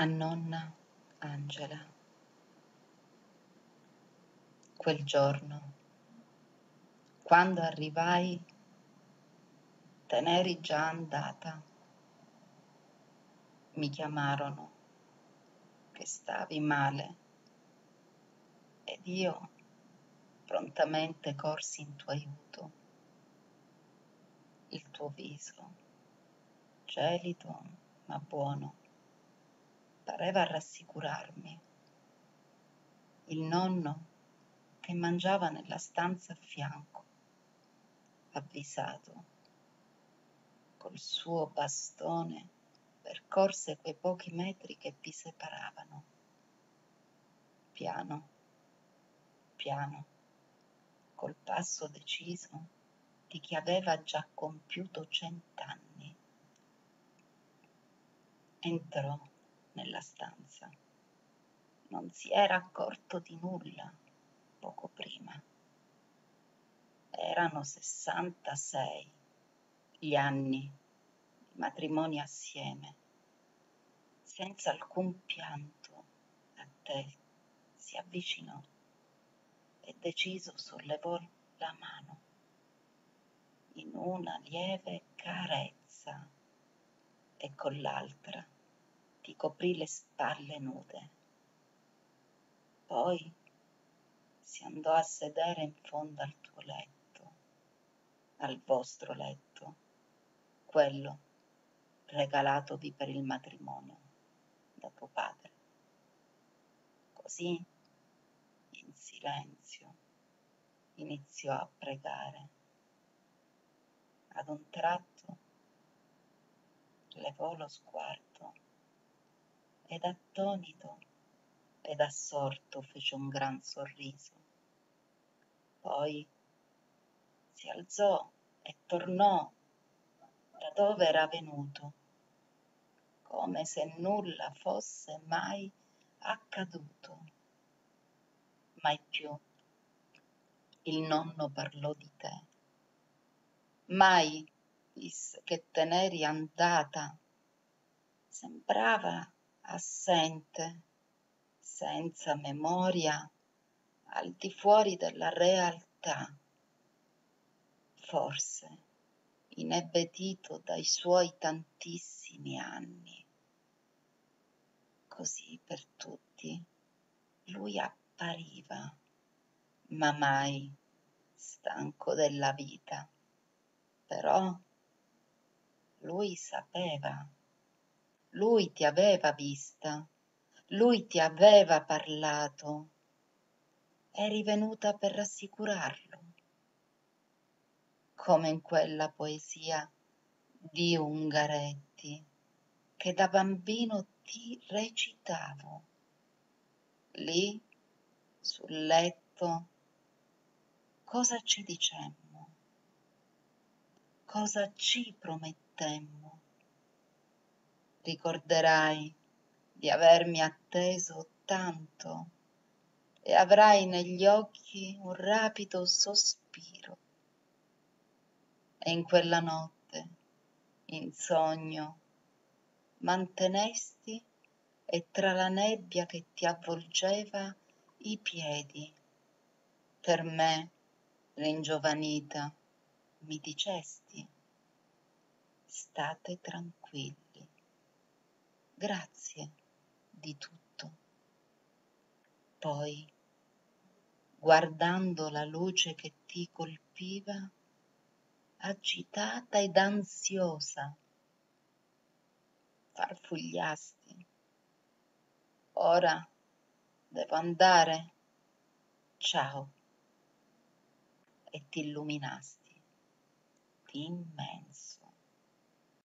a nonna Angela. Quel giorno, quando arrivai, te n'eri già andata. Mi chiamarono che stavi male ed io prontamente corsi in tuo aiuto. Il tuo viso, gelido ma buono, pareva rassicurarmi. Il nonno che mangiava nella stanza a fianco, avvisato, col suo bastone percorse quei pochi metri che vi separavano. Piano, piano, col passo deciso di chi aveva già compiuto cent'anni. Entrò nella stanza. Non si era accorto di nulla poco prima. Erano 66 gli anni di matrimonio assieme. Senza alcun pianto a te si avvicinò e deciso sollevò la mano in una lieve carezza e con l'altra ti coprì le spalle nude. Poi si andò a sedere in fondo al tuo letto, al vostro letto, quello regalatovi per il matrimonio da tuo padre. Così, in silenzio, iniziò a pregare. Ad un tratto levò lo sguardo ed attonito ed assorto fece un gran sorriso. Poi si alzò e tornò da dove era venuto, come se nulla fosse mai accaduto. Mai più il nonno parlò di te. Mai disse che te n'eri andata. Sembrava assente, senza memoria, al di fuori della realtà. Forse inebetito dai suoi tantissimi anni. Così per tutti lui appariva, ma mai stanco della vita. Però lui sapeva lui ti aveva vista, lui ti aveva parlato. Eri venuta per rassicurarlo, come in quella poesia di Ungaretti che da bambino ti recitavo. Lì, sul letto, cosa ci dicemmo? Cosa ci promettemmo? Ricorderai di avermi atteso tanto e avrai negli occhi un rapido sospiro. E in quella notte, in sogno, mantenesti e tra la nebbia che ti avvolgeva i piedi, per me, ringiovanita, mi dicesti, state tranquilli grazie di tutto. Poi, guardando la luce che ti colpiva, agitata ed ansiosa, farfugliasti. Ora devo andare. Ciao. E ti illuminasti d'immenso.